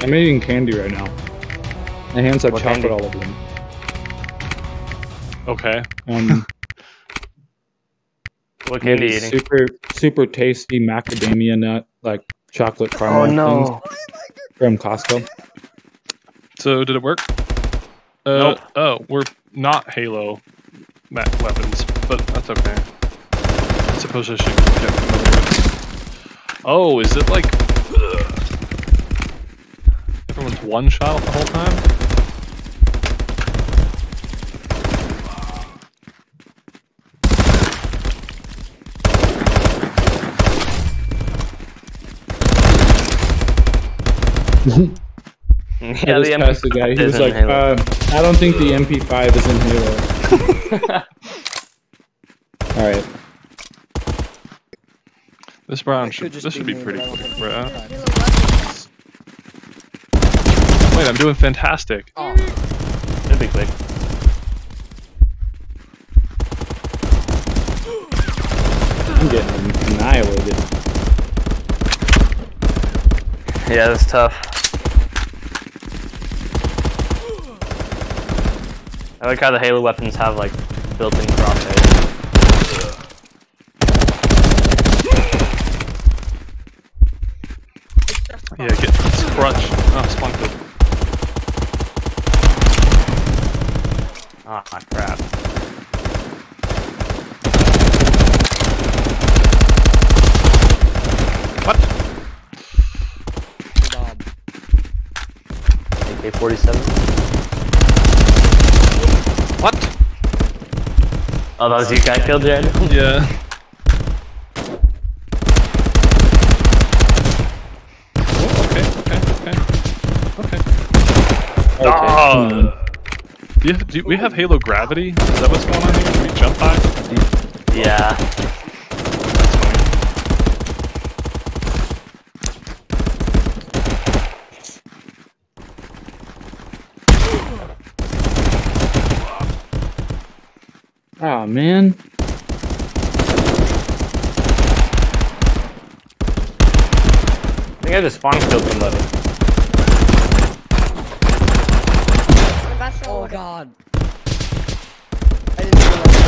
I'm eating candy right now. My hands have What chocolate candy? all over them. Okay. Um, What candy are you eating? super super tasty macadamia nut like chocolate Oh caramel things no. from Costco. So did it work? Uh, Nope. Oh, we're not Halo ma- weapons, but that's okay. I suppose I should get familiar with. Oh, is it like everyone's one shot the whole time? Yeah, I just the passed the guy. He was like, uh, "I don't think the MP5 is in Halo." All right. This brown It should this should be me, pretty but I don't quick, think right? it's Halo fine. weapons. Wait, I'm doing fantastic. Oh, It'll be quick. I'm getting annihilated. Yeah, that's tough. I like how the Halo weapons have like built-in crosshairs. Yeah, get scrunch. Oh, spunked it. Ah, crap. What? Bob. AK-47. What? Oh, that was you guy killed Jared? Yeah. Oh, okay, okay, okay. Okay. Okay. Ah. Do, you do we have Halo Gravity? Is that what's going on here? Can we jump high? Yeah. Oh man. I think I just spawn killed somebody. That's Oh I god. I didn't realize.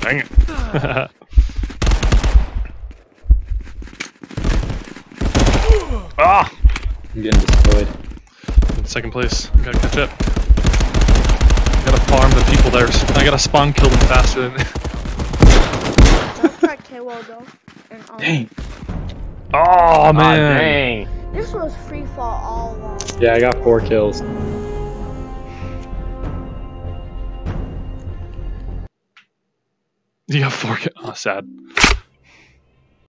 Dang it. ah! I'm getting destroyed. In second place. I gotta catch up. I gotta farm the people there. I gotta spawn kill them faster than. That's right, K-Well though. And, um, Dang. Oh Ah, man! dang. This was free fall all along. Yeah, I got four kills. You got four. ki- Oh, sad.